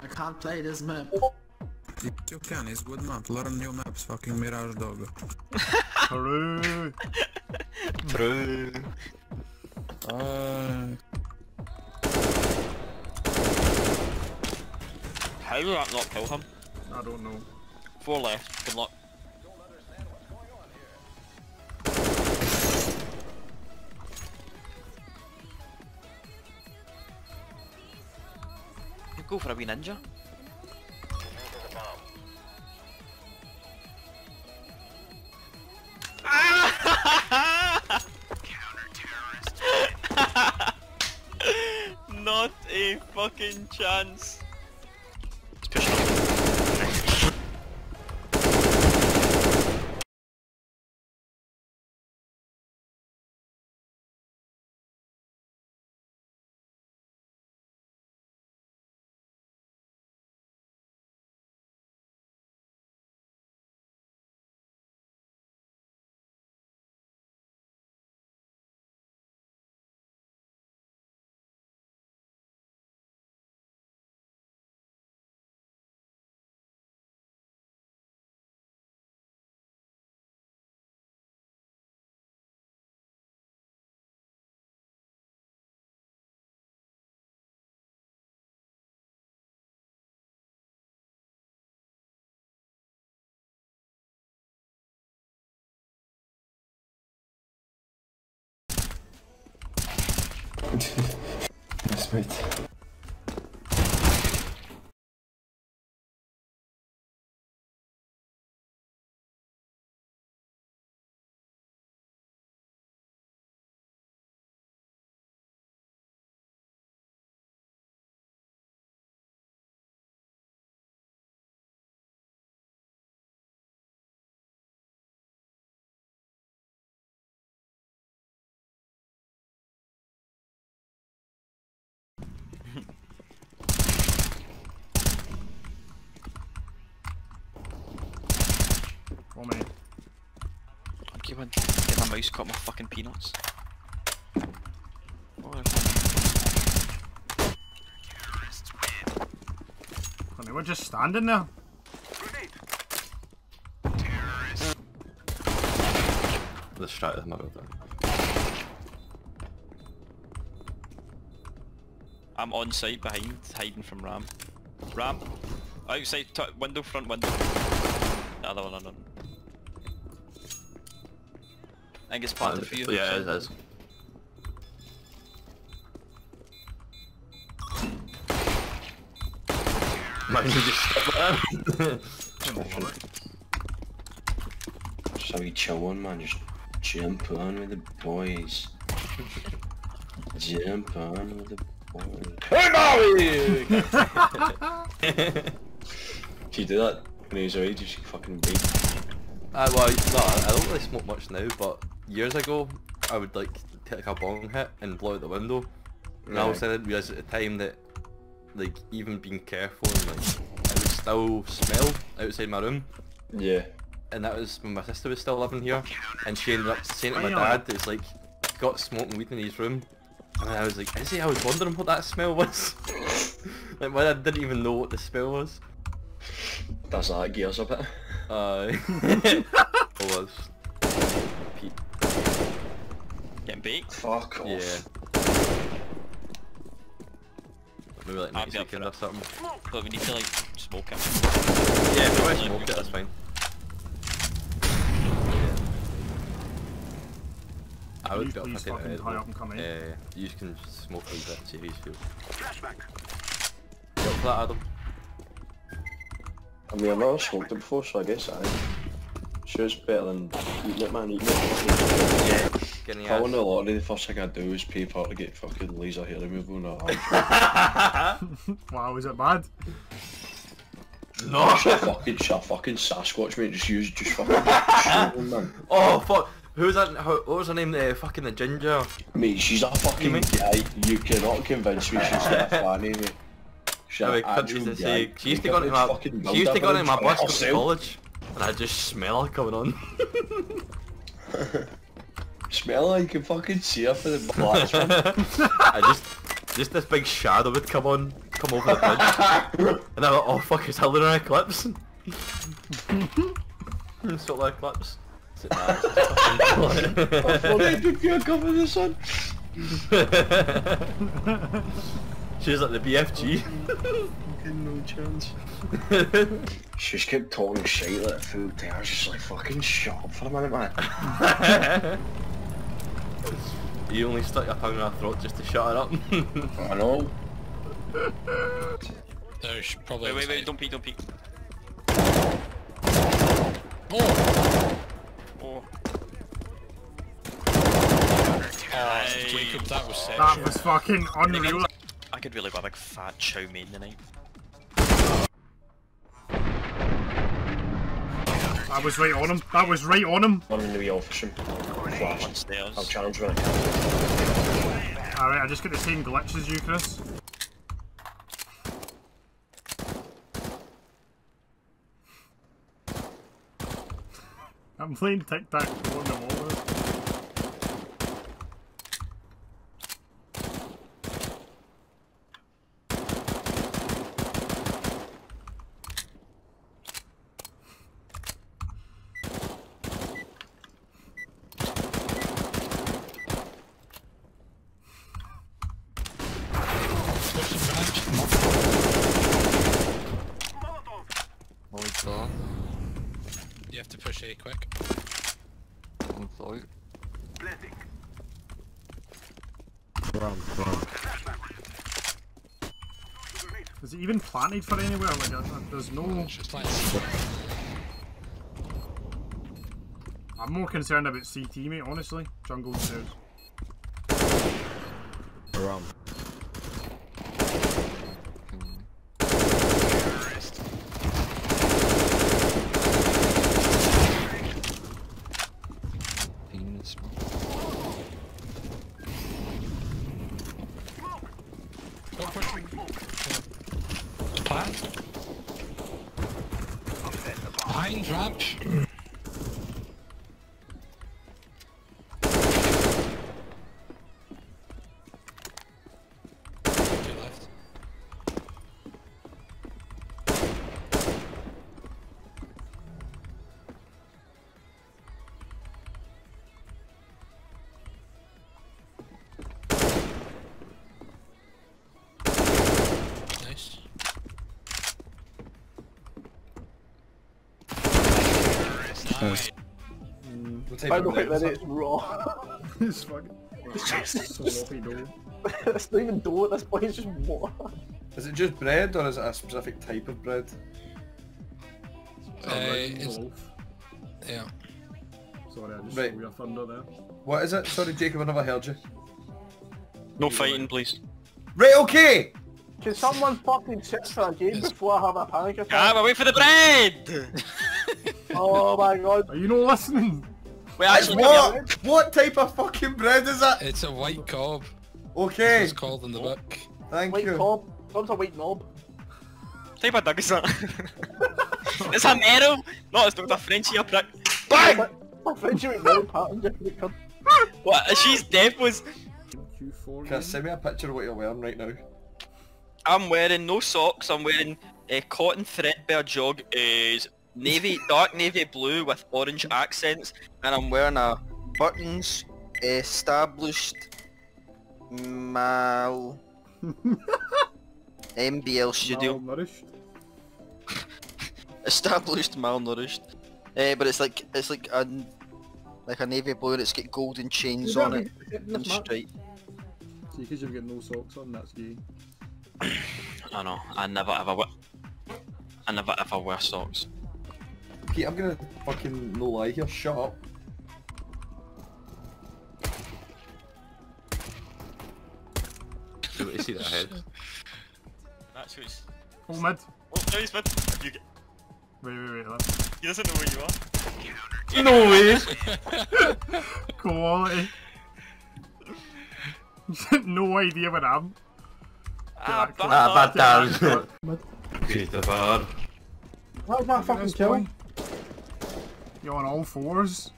I can't play this map. You can, it's good map. Learn new maps, fucking Mirage Dog. Hooray! True. Uh, How did that not kill him? I don't know. Four left. Good luck. Go for a wee ninja. Not a fucking chance. Yes, mate. Oh mate. I'm keeping get my mouse cut my fucking peanuts. Oh, they're. Honey, we're just standing there. The strat of the map there. I'm on site behind, hiding from Ram. Ram, outside, window, front window. The other one I don't. I think it's planted for you. Yeah, so- it is. Imagine you just Just how you chill one man, just jump on with the boys. jump on with the boys. Hey Bobby! If you do that when he was our age, you fucking beat. Uh, well, no, I don't really smoke much now, but years ago, I would like take a bong hit and blow out the window. And I Right. also didn't realise at the time that, like, even being careful and like, it would still smell outside my room. Yeah. And that was when my sister was still living here, and she ended up saying to my Damn. dad, it's like, got smoking weed in his room. And I was like, is he? I was wondering what that smell was. like, my dad didn't even know what the smell was. That's that gears a bit. Uh, it was. Pete. Getting baked. Fuck off. Yeah. Maybe like next be up for weekend or something. But we need to like smoke it. Yeah, if you want to smoke it, that's fine. I would you go please fucking fucking out. up and come in? Yeah, you can smoke a wee bit, see how you feel. You up for that, Adam? I mean, I've never smoked it before, so I guess I. Sure, it's better than eating it, man. Eating it. Yeah. Getting If I won the your lottery, the first thing I'd do is pay for it to get fucking laser hair removal and all that. ass. Wow, is it bad? no! Shut fucking, shut fucking Sasquatch, mate. Just use, just fucking shoot him, man. Oh fuck! Who's that? How, what was her name? Uh, fucking the ginger. Mate, she's a fucking mean? guy. You cannot convince me she's not a fanny, mate. She's I an actual guy. she used to go into average my, fucking she used to go into my build bus average to college, and I just smell her coming on. Smell like you can fucking see her for the blacks, man. I just, just this big shadow would come on, come over the bridge. and I'm like, oh fuck, it's a lunar eclipse. Solar eclipse. Is it nah, it's just fucking- cover the sun. She was like the BFG. no chance. She just kept talking shit like full time. I was just like, fucking shut up for a minute, man. you only stuck your tongue in her throat just to shut her up. I know. There's probably. Wait, wait, wait, outside. don't peek, don't peek. Oh! Oh. Oh, Jacob, that was set. That was fucking unreal. I could really go a big fat chow mein tonight. That was right on him. That was right on him. I'm in the wee office room. Flash. I'll challenge when I can. Alright, I just got the same glitch as you, Chris. I'm playing tic tac toe on the wall. Push the branch. Molly's. You have to push A quick. One out. Is it even planted for anywhere? Like, there's no. It's just like. I'm more concerned about CT, mate, honestly. Jungle stairs. Bean is small. Go for it. Nice. What I type know of it, nails then are- it's raw. it's fucking. Sloppy dough. it's not even dough at this point, it's just water. Is it just bread or is it a specific type of bread? Uh, it's, Wolf. yeah. Sorry, I just Right. stole your thunder there. What is it? Sorry Jacob, I never heard you. No fighting, please. Right, okay! Can someone fucking sit for a game before I have a panic Ah, attack? but wait for the bread! oh my god. Are you not listening? Wait, actually, What? What type of fucking bread is it? It's a white cob. Okay, It's called in the book. thank White you. cob. Comes a white knob. type of dog is that? it's a marrow! No, it's Dr. Frenchie, you prick. BANG! My friend you no pattern just because. What? She's deaf was. Q4. Chris, send me a picture of what you're wearing right now. I'm wearing no socks. I'm wearing a cotton threadbare jog, is navy, dark navy blue with orange accents, and I'm wearing a buttons established mal MBL studio Malnourished. established malnourished. Eh, but it's like it's like a like a navy blue and it's got golden chains on it and straight. See, because you've got no socks on, that's gay. I know. I never ever wear. I never ever wear socks. Pete, I'm gonna fucking no lie here, shut up. Do you see that head? That's who's. Oh, mid. Oh, no, he's mid. You, get- Wait, wait, wait. That's he doesn't know where you are. No way! quality. no idea what I'm. Ah, Ah, bastard. bad Peter Bard. That was my fucking This kill. You're on all fours.